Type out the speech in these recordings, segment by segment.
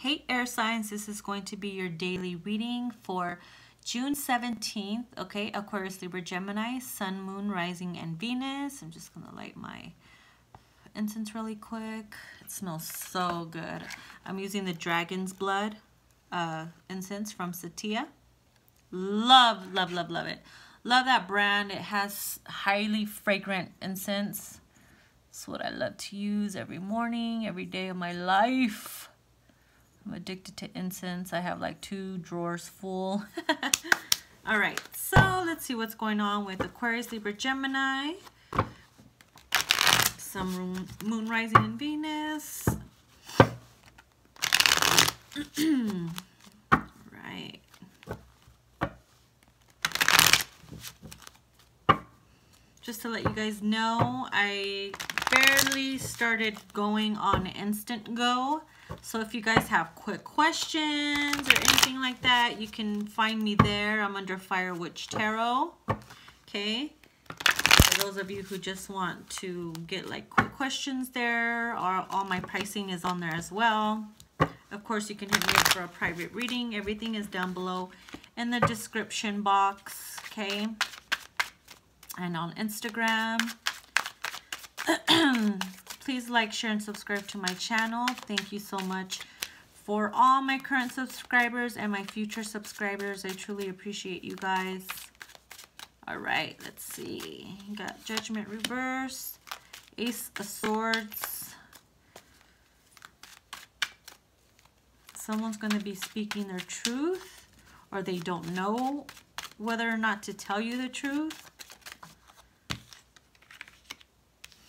Hey air signs, this is going to be your daily reading for June 17th, okay? Aquarius, Libra, Gemini, Sun, Moon, Rising, and Venus. I'm just gonna light my incense really quick. It smells so good. I'm using the Dragon's Blood uh, incense from Satya. Love, love, love, love it. Love that brand. It has highly fragrant incense. It's what I love to use every morning, every day of my life. I'm addicted to incense. I have like two drawers full. All right, so let's see what's going on with Aquarius, Libra, Gemini. Some moon rising in Venus. right. Just to let you guys know, I barely started going on Instagram. So if you guys have quick questions or anything like that, you can find me there. I'm under Fire Witch Tarot. Okay. For those of you who just want to get like quick questions there, or all my pricing is on there as well. Of course, you can hit me up for a private reading. Everything is down below in the description box. Okay. And on Instagram. Please like, share, and subscribe to my channel. Thank you so much for all my current subscribers and my future subscribers. I truly appreciate you guys. All right, let's see. Got Judgment Reverse, Ace of Swords. Someone's going to be speaking their truth or they don't know whether or not to tell you the truth.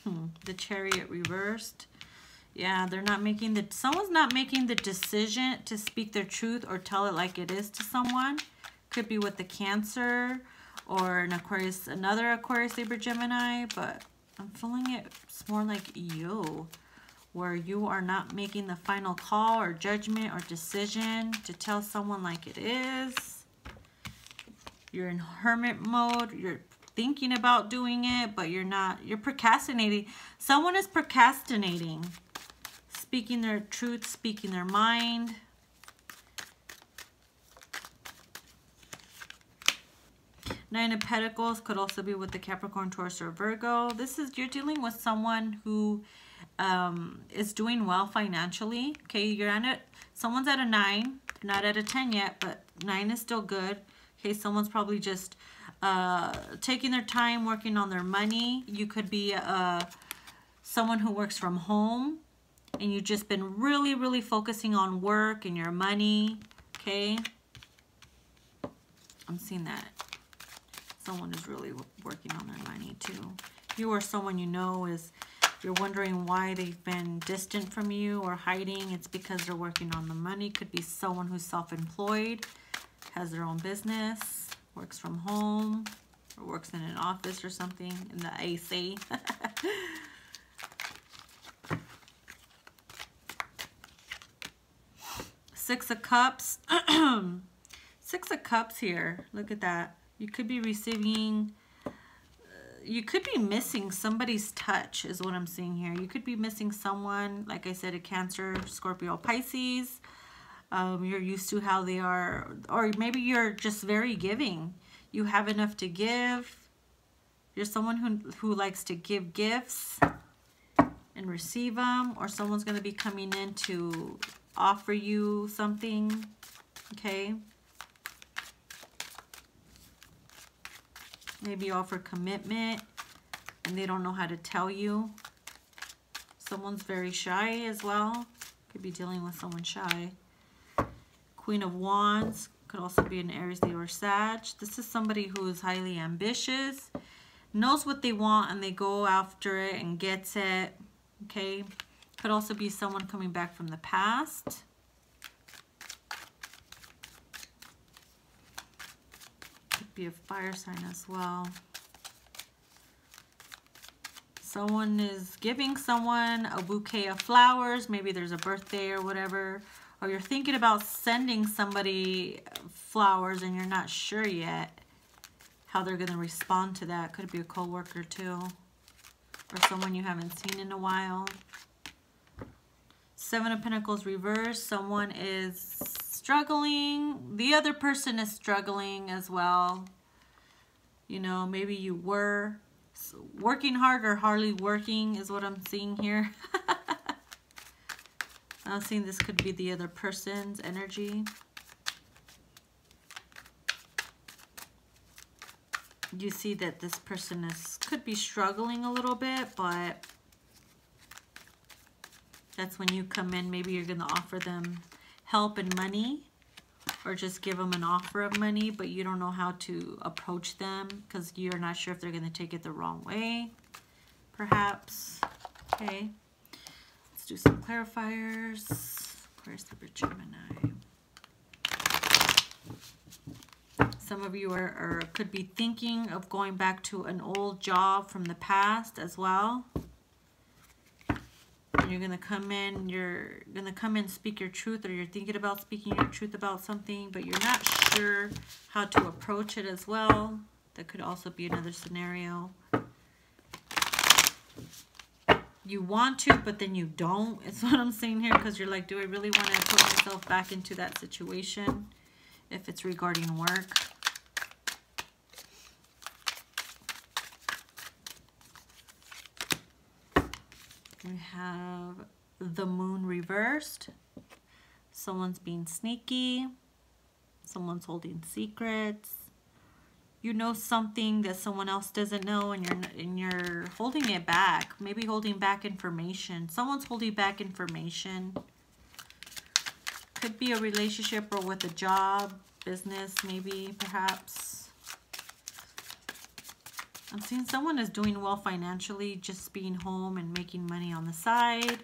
Hmm, the chariot reversed. Yeah, they're not making the, someone's not making the decision to speak their truth or tell it like it is to someone. Could be with the Cancer or an Aquarius, another Aquarius, Libra, Gemini, but I'm feeling it's more like you, where you are not making the final call or judgment or decision to tell someone like it is. You're in hermit mode. You're thinking about doing it, but you're not, you're procrastinating. Someone is procrastinating, speaking their truth, speaking their mind. Nine of Pentacles could also be with the Capricorn, Taurus, or Virgo. This is, you're dealing with someone who um, is doing well financially. Okay, you're at it. Someone's at a nine. not at a 10 yet, but nine is still good. Okay, someone's probably just uh, taking their time working on their money. You could be uh, someone who works from home and you've just been really, really focusing on work and your money, okay? I'm seeing that someone is really working on their money too. You or someone you know is, you're wondering why they've been distant from you or hiding, it's because they're working on the money. Could be someone who's self-employed, has their own business works from home or works in an office or something in the AC. Six of Cups. Six of Cups here. Look at that. You could be receiving, uh, you could be missing somebody's touch is what I'm seeing here. You could be missing someone, like I said, a Cancer, Scorpio, Pisces, um, you're used to how they are, or maybe you're just very giving. You have enough to give. You're someone who, who likes to give gifts and receive them, or someone's going to be coming in to offer you something, okay? Maybe offer commitment and they don't know how to tell you. Someone's very shy as well. Could be dealing with someone shy. Queen of Wands could also be an Aries, Leo, or Sag. This is somebody who is highly ambitious, knows what they want, and they go after it and gets it. Okay. Could also be someone coming back from the past. Could be a fire sign as well. Someone is giving someone a bouquet of flowers. Maybe there's a birthday or whatever or you're thinking about sending somebody flowers and you're not sure yet how they're going to respond to that. Could it be a coworker too or someone you haven't seen in a while. Seven of Pentacles reversed. Someone is struggling. The other person is struggling as well. You know, maybe you were working hard or hardly working is what I'm seeing here. I'm seeing this could be the other person's energy. You see that this person is could be struggling a little bit, but that's when you come in. Maybe you're going to offer them help and money or just give them an offer of money, but you don't know how to approach them because you're not sure if they're going to take it the wrong way, perhaps. Okay, do some clarifiers. Where's the Gemini? Some of you are, are could be thinking of going back to an old job from the past as well you're going to come in, you're going to come in speak your truth or you're thinking about speaking your truth about something, but you're not sure how to approach it as well. That could also be another scenario. You want to, but then you don't. It's what I'm saying here because you're like, do I really want to put myself back into that situation if it's regarding work? We have the moon reversed. Someone's being sneaky. Someone's holding secrets. You know something that someone else doesn't know and you're and you're holding it back. Maybe holding back information. Someone's holding back information. Could be a relationship or with a job, business maybe, perhaps. I'm seeing someone is doing well financially, just being home and making money on the side.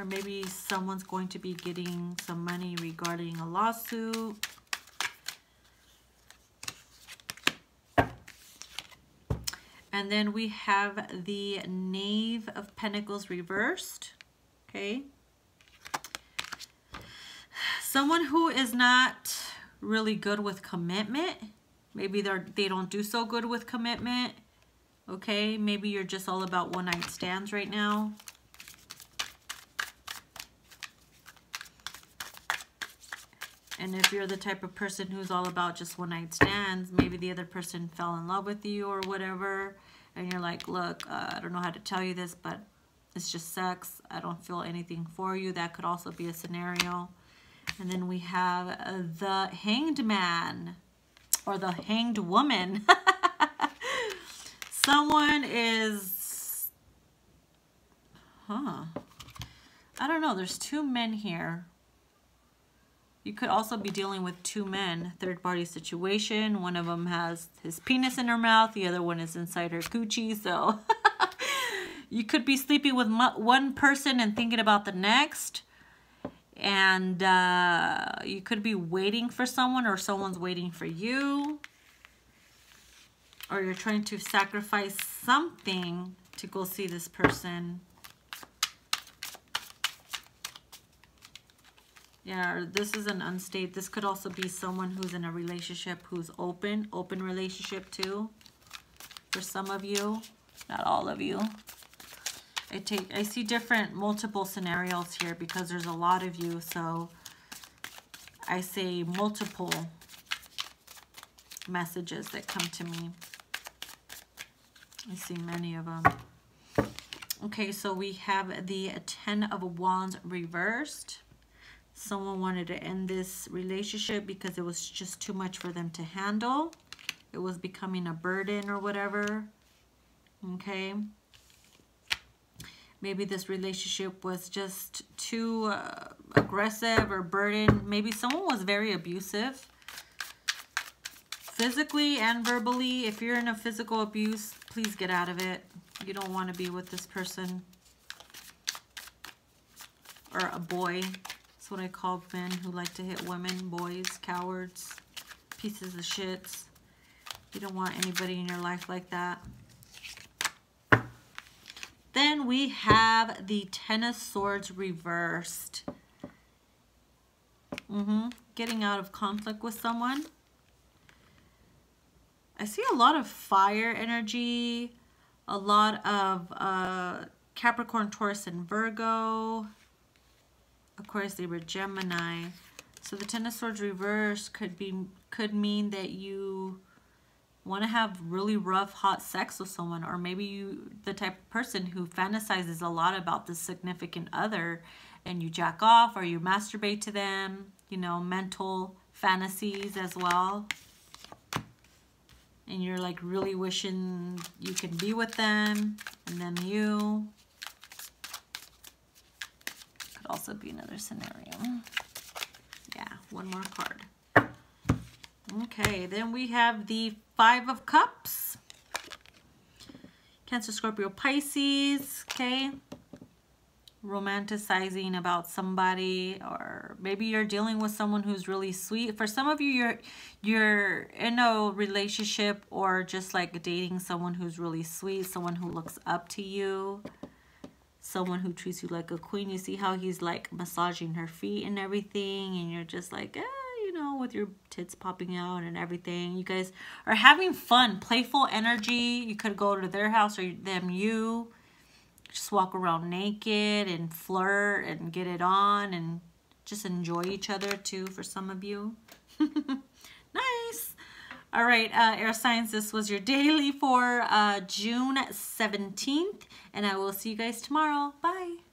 Or maybe someone's going to be getting some money regarding a lawsuit. And then we have the Knave of Pentacles reversed. Okay someone who is not really good with commitment maybe they're they don't do so good with commitment okay maybe you're just all about one night stands right now and if you're the type of person who's all about just one night stands maybe the other person fell in love with you or whatever and you're like look uh, I don't know how to tell you this but it's just sex I don't feel anything for you that could also be a scenario and then we have the hanged man or the hanged woman. Someone is, huh. I don't know. There's two men here. You could also be dealing with two men, third party situation. One of them has his penis in her mouth. The other one is inside her coochie. So you could be sleeping with one person and thinking about the next and uh, you could be waiting for someone or someone's waiting for you or you're trying to sacrifice something to go see this person yeah this is an unstable this could also be someone who's in a relationship who's open open relationship too. For some of you not all of you. I take I see different multiple scenarios here because there's a lot of you so I say multiple messages that come to me. I see many of them okay so we have the ten of wands reversed someone wanted to end this relationship because it was just too much for them to handle it was becoming a burden or whatever okay maybe this relationship was just too uh, aggressive or burdened. Maybe someone was very abusive physically and verbally. If you're in a physical abuse, please get out of it. You don't want to be with this person. Or a boy. What I call men who like to hit women, boys, cowards, pieces of shits. You don't want anybody in your life like that. Then we have the Ten of Swords reversed. Mm -hmm. Getting out of conflict with someone. I see a lot of fire energy, a lot of uh, Capricorn, Taurus, and Virgo. Of course, they were Gemini. So the Ten of Swords reverse could be could mean that you want to have really rough, hot sex with someone, or maybe you the type of person who fantasizes a lot about the significant other, and you jack off or you masturbate to them. You know, mental fantasies as well. And you're like really wishing you can be with them, and then you. Also be another scenario. Yeah, one more card. Okay, then we have the Five of Cups. Cancer, Scorpio, Pisces, okay? Romanticizing about somebody or maybe you're dealing with someone who's really sweet. For some of you, you're, you're in a relationship or just like dating someone who's really sweet, someone who looks up to you, someone who treats you like a queen. You see how he's like massaging her feet and everything and you're just like, eh you know, with your tits popping out and everything. You guys are having fun, playful energy. You could go to their house or them you. Just walk around naked and flirt and get it on and just enjoy each other too for some of you. nice. All right, uh, air signs, this was your daily for uh, June 17th, and I will see you guys tomorrow. Bye.